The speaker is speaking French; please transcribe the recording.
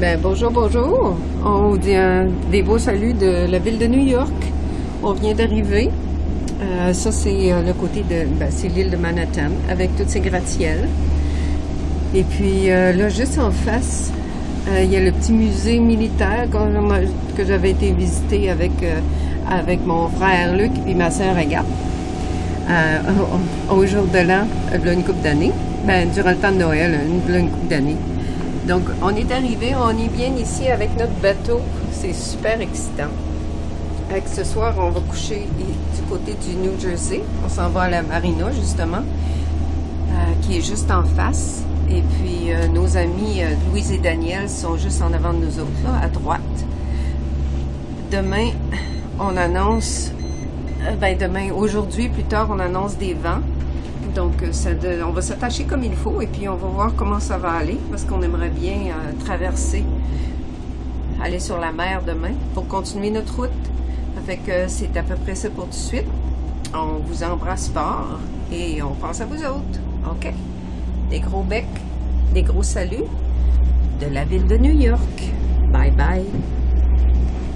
Ben, bonjour, bonjour. On vous dit un, des beaux saluts de la ville de New York. On vient d'arriver. Euh, ça, c'est euh, le côté de. Ben, l'île de Manhattan avec toutes ses gratte-ciels. Et puis euh, là, juste en face, il y a le petit musée militaire que j'avais été visiter avec, mon frère Luc et ma sœur Agathe. Au, jour de l'an, une couple d'années. Ben, durant le temps de Noël, une, une couple d'années. Donc, on est arrivé, on est bien ici avec notre bateau. C'est super excitant. Ce soir, on va coucher du côté du New Jersey. On s'en va à la marina, justement, euh, qui est juste en face. Et puis, euh, nos amis euh, Louise et Daniel sont juste en avant de nous autres, là, à droite. Demain, on annonce, ben demain, aujourd'hui, plus tard, on annonce des vents. Donc, euh, on va s'attacher comme il faut et puis on va voir comment ça va aller parce qu'on aimerait bien euh, traverser, aller sur la mer demain pour continuer notre route. Fait que c'est à peu près ça pour tout de suite. On vous embrasse fort et on pense à vous autres. OK? Des gros becs, des gros saluts de la ville de New York.